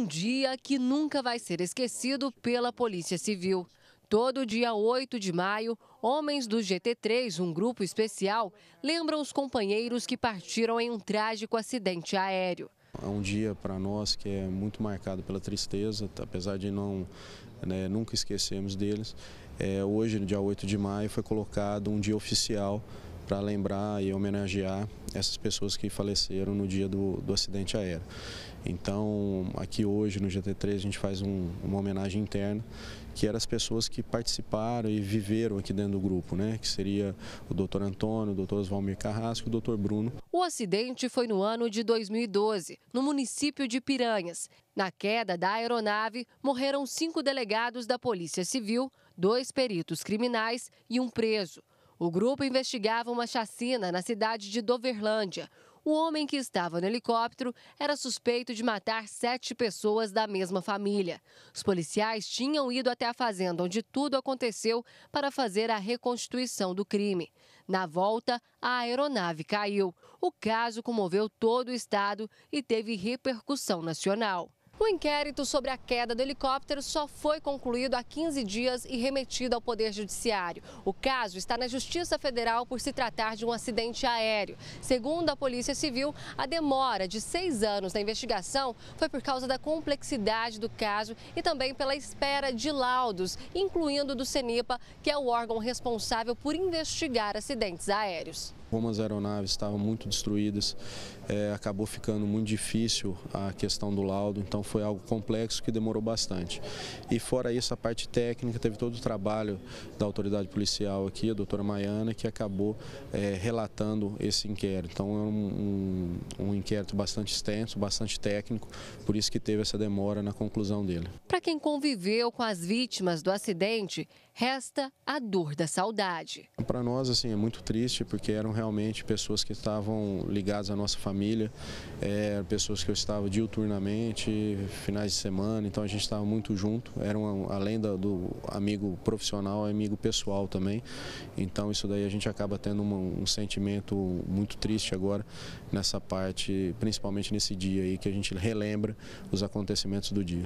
Um dia que nunca vai ser esquecido pela Polícia Civil. Todo dia 8 de maio, homens do GT3, um grupo especial, lembram os companheiros que partiram em um trágico acidente aéreo. É um dia para nós que é muito marcado pela tristeza, apesar de não né, nunca esquecermos deles. É, hoje, no dia 8 de maio, foi colocado um dia oficial para lembrar e homenagear essas pessoas que faleceram no dia do, do acidente aéreo. Então, aqui hoje no GT3 a gente faz um, uma homenagem interna, que eram as pessoas que participaram e viveram aqui dentro do grupo, né? Que seria o doutor Antônio, o doutor Oswalmir Carrasco e o doutor Bruno. O acidente foi no ano de 2012, no município de Piranhas. Na queda da aeronave, morreram cinco delegados da Polícia Civil, dois peritos criminais e um preso. O grupo investigava uma chacina na cidade de Doverlândia. O homem que estava no helicóptero era suspeito de matar sete pessoas da mesma família. Os policiais tinham ido até a fazenda onde tudo aconteceu para fazer a reconstituição do crime. Na volta, a aeronave caiu. O caso comoveu todo o estado e teve repercussão nacional. O inquérito sobre a queda do helicóptero só foi concluído há 15 dias e remetido ao Poder Judiciário. O caso está na Justiça Federal por se tratar de um acidente aéreo. Segundo a Polícia Civil, a demora de seis anos na investigação foi por causa da complexidade do caso e também pela espera de laudos, incluindo do CENIPA, que é o órgão responsável por investigar acidentes aéreos. Algumas aeronaves estavam muito destruídas, é, acabou ficando muito difícil a questão do laudo, então foi algo complexo que demorou bastante. E fora isso, a parte técnica, teve todo o trabalho da autoridade policial aqui, a doutora Maiana, que acabou é, relatando esse inquérito. Então é um, um, um inquérito bastante extenso, bastante técnico, por isso que teve essa demora na conclusão dele. Para quem conviveu com as vítimas do acidente, resta a dor da saudade. Para nós, assim, é muito triste, porque eram realmente pessoas que estavam ligadas à nossa família, é, pessoas que eu estava diuturnamente, finais de semana, então a gente estava muito junto, era uma, além do, do amigo profissional, amigo pessoal também, então isso daí a gente acaba tendo uma, um sentimento muito triste agora nessa parte, principalmente nesse dia aí que a gente relembra os acontecimentos do dia.